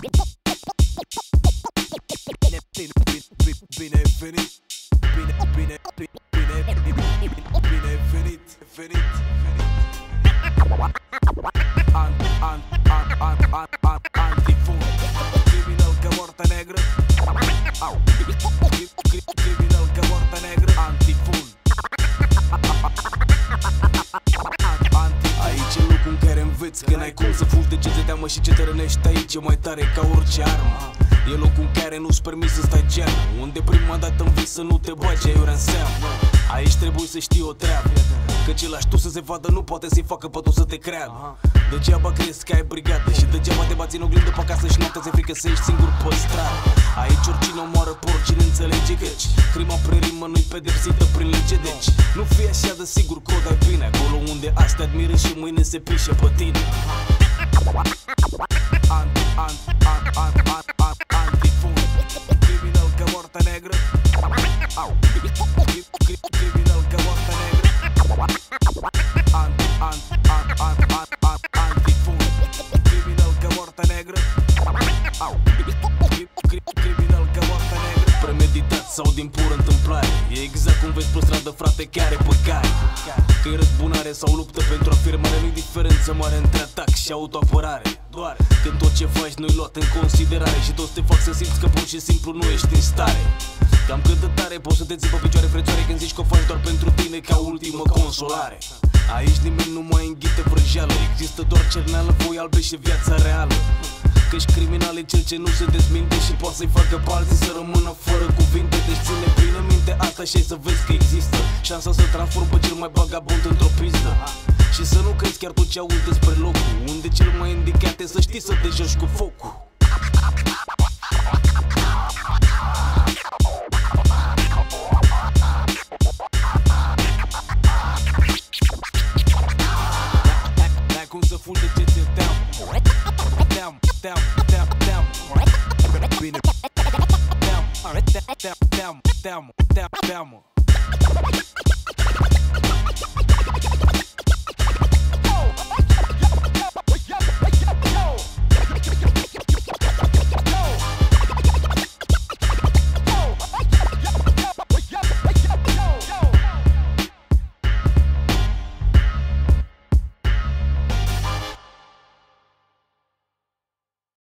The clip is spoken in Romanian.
Bine, bine, bine, bine venit Bine, înveți că n-ai cum să fugi de ce te teamă și ce te rănești aici. E mai tare ca orice armă. E locul în care nu-ți permis să stai geamă. Unde prima dată înveți să nu te bagi aiurea în seamă. Aici trebuie să știi o treabă. Că ce lași tu să se vadă nu poate să-i facă pe tu să te creadă. Degeaba crezi că ai brigată Și degeaba te bați în oglindă pe acasă și noaptea ți-e frică să ești singur pe stradă. Aici oricine omoară pe oricine înțelege căci Crima prin rimă nu-i pedepsită prin lege Deci nu fi așa de sigur că o dai bine Acolo unde azi te admiră și mâine se pișe pe tine. An, an, an, an, an, an, antifund Criminal ca moartea neagră. Au, cri- cri- cri- criminal ca moartea neagră. An, an, an, an, an, an, antifund Criminal ca moartea neagră. Au, sau din pură întâmplare. E exact cum vezi pe stradă frate care pe care Că e răzbunare sau luptă pentru afirmare Nu-i diferență mare între atac și autoapărare. Doar când tot ce faci nu-i luat în considerare Și toți te fac să simți că pur și simplu nu ești în stare. Cam cât de tare poți să te ții pe picioare frățioare Când zici că o faci doar pentru tine ca ultimă consolare. Aici nimeni nu mai înghite vrăjeală Există doar cerneală, voi albe și viața reală Căci criminal e cel ce nu se dezminte Și poate să-i facă pe alții să rămână fără cuvinte. Deci ține bine minte asta și ai să vezi că există Șansa să transformă pe cel mai vagabond într-o pizdă Și să nu crezi chiar tot ce auzi despre locul Unde cel mai indicat e să știi să te joci cu focul Teamă, teamă, teamă, teamă, teamă, teamă